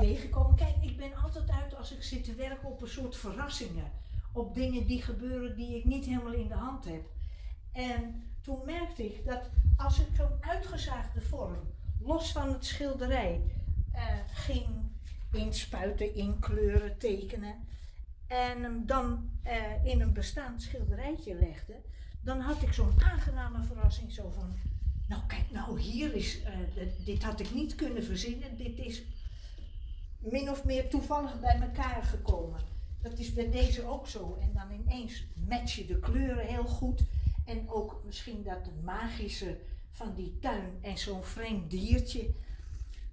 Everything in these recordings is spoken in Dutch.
tegenkomen. Kijk, ik ben altijd uit als ik zit te werken op een soort verrassingen. Op dingen die gebeuren die ik niet helemaal in de hand heb. En toen merkte ik dat als ik zo'n uitgezaagde vorm, los van het schilderij, eh, ging inspuiten, inkleuren, tekenen. En hem dan eh, in een bestaand schilderijtje legde, dan had ik zo'n aangename verrassing zo van, nou kijk nou hier is, eh, dit- dit had ik niet kunnen verzinnen, dit is min of meer toevallig bij elkaar gekomen. Dat is bij deze ook zo. En dan ineens match je de kleuren heel goed. En ook misschien dat magische van die tuin en zo'n vreemd diertje.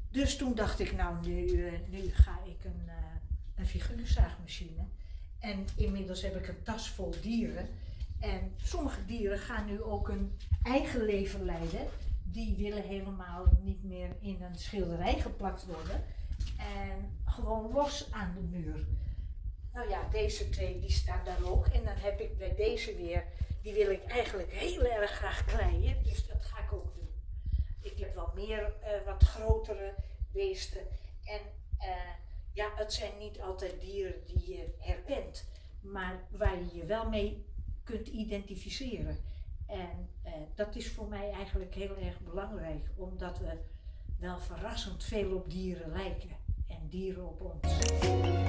Dus toen dacht ik, nou nu, eh, nu ga ik een, eh een figuurzaagmachine. En inmiddels heb ik een tas vol dieren. En sommige dieren gaan nu ook een eigen leven leiden. Die willen helemaal niet meer in een schilderij geplakt worden. En gewoon los aan de muur. Nou ja, deze twee die staan daar ook. En dan heb ik bij deze weer, die wil ik eigenlijk heel erg graag kleien. Dus dat ga ik ook doen. Ik heb wel meer eh, wat grotere beesten. En eh, ja, het zijn niet altijd dieren die je herkent. Maar waar je je wel mee kunt identificeren. En eh, dat is voor mij eigenlijk heel erg belangrijk. Omdat we wel verrassend veel op dieren lijken. En dieren op ons.